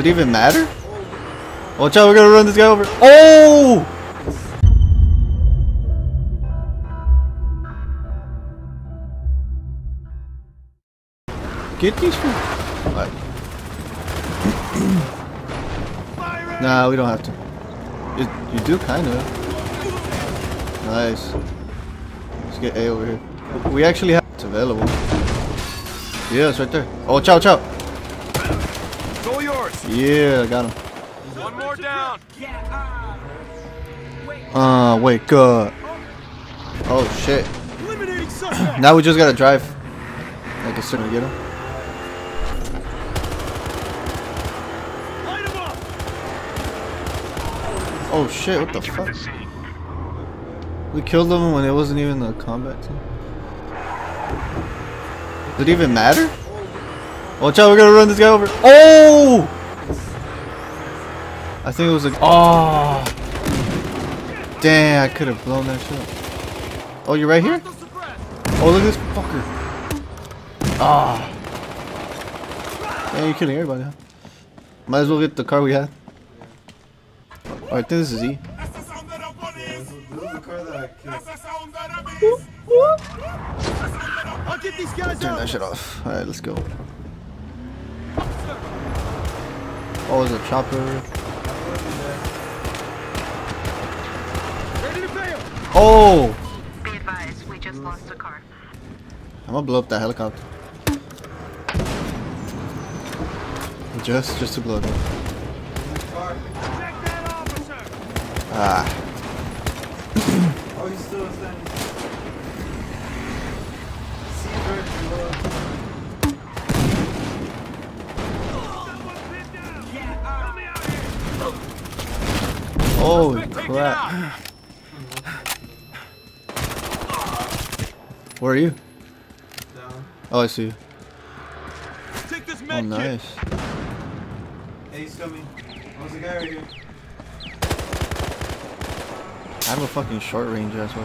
Does it even matter? Watch out, we're gonna run this guy over. Oh! Get these from. What? nah, we don't have to. You, you do kind of. Nice. Let's get A over here. We actually have it's available. Yeah, it's right there. Oh, chow, chow. It's. Yeah, I got him. One more down. Uh, wake up. Oh shit. Now we just gotta drive. Like as soon as we get him. Light him up. Oh shit, what the fuck? We killed them when it wasn't even a combat team. Did it even matter? Watch out, we're gonna run this guy over. Oh! I think it was a. Oh! Damn, I could have blown that shit up. Oh, you're right here? Oh, look at this fucker. Ah. Yeah, you're killing everybody, huh? Might as well get the car we had. Alright, I think this is E. I'll get these guys Turn that shit off. Alright, let's go. Oh, is a chopper? Oh! Be advised, we just lost a car. I'm gonna blow up that helicopter. Just, just to blow it up. Check that officer. Ah. Oh, he's still standing. Seabird below. Someone pinned down. Help me out here. Holy Take it crap. out. Where are you? Down. Oh, I see you. Take this Oh, med kit. nice. Hey, he's coming. Oh, there's a guy right here. I have a fucking short range as well.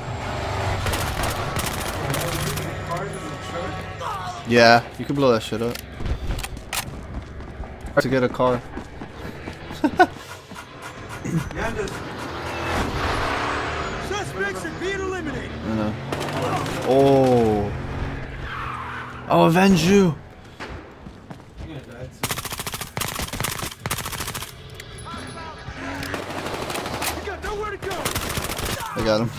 Cars in the truck. Yeah, you can blow that shit up. To get a car. Yeah, I'm just. Suspects are being eliminated. I know. Oh. I'll avenge you. You're gonna die too. You got nowhere to go. I got him.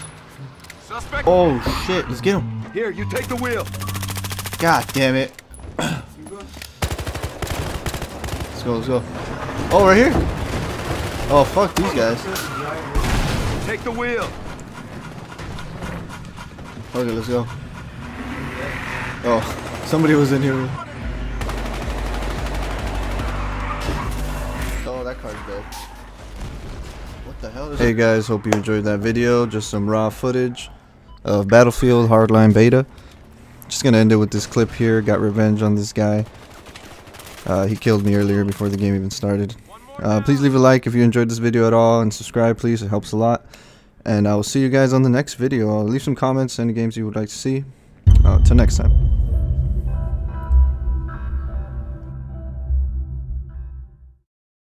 Suspect. Oh shit, let's get him. Here, you take the wheel. God damn it. Let's go, let's go. Oh, right here. Oh, fuck these guys. Take the wheel. Okay, let's go. Oh, somebody was in here. Oh, that car's dead. What the hell is Hey guys, hope you enjoyed that video. Just some raw footage of Battlefield Hardline Beta. Just gonna end it with this clip here. Got revenge on this guy. Uh, he killed me earlier before the game even started. Uh, please leave a like if you enjoyed this video at all and subscribe please, it helps a lot. And I will see you guys on the next video. I'll leave some comments, any games you would like to see. Uh, till next time.